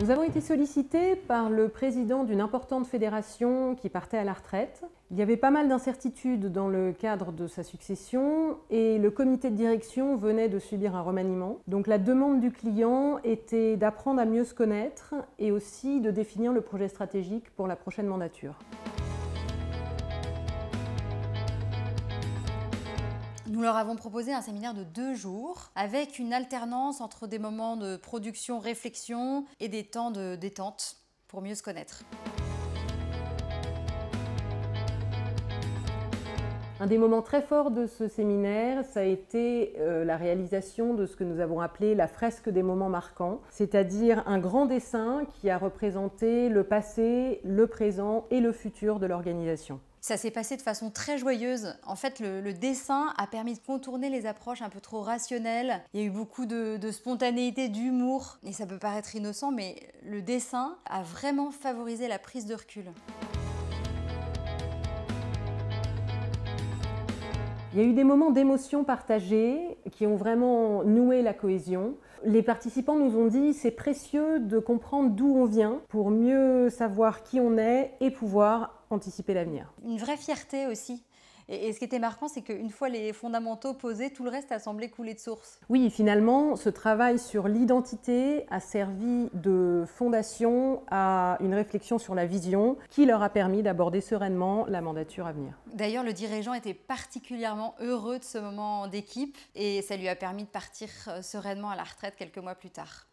Nous avons été sollicités par le président d'une importante fédération qui partait à la retraite. Il y avait pas mal d'incertitudes dans le cadre de sa succession et le comité de direction venait de subir un remaniement. Donc la demande du client était d'apprendre à mieux se connaître et aussi de définir le projet stratégique pour la prochaine mandature. Nous leur avons proposé un séminaire de deux jours avec une alternance entre des moments de production, réflexion et des temps de détente pour mieux se connaître. Un des moments très forts de ce séminaire, ça a été euh, la réalisation de ce que nous avons appelé la fresque des moments marquants, c'est-à-dire un grand dessin qui a représenté le passé, le présent et le futur de l'organisation. Ça s'est passé de façon très joyeuse. En fait, le, dessin a permis de contourner les approches un peu trop rationnelles. Il y a eu beaucoup de, de spontanéité, d'humour. Et ça peut paraître innocent, mais le dessin a vraiment favorisé la prise de recul. Il y a eu des moments d'émotion partagés qui ont vraiment noué la cohésion. Les participants nous ont dit c'est précieux de comprendre d'où on vient pour mieux savoir qui on est et pouvoir anticiper l'avenir. Une vraie fierté aussi et, ce qui était marquant, c'est qu'une fois les fondamentaux posés, tout le reste a semblé couler de source. Oui, finalement, ce travail sur l'identité a servi de fondation à une réflexion sur la vision qui leur a permis d'aborder sereinement la mandature à venir. D'ailleurs, le dirigeant était particulièrement heureux de ce moment d'équipe et ça lui a permis de partir euh, sereinement à la retraite quelques mois plus tard.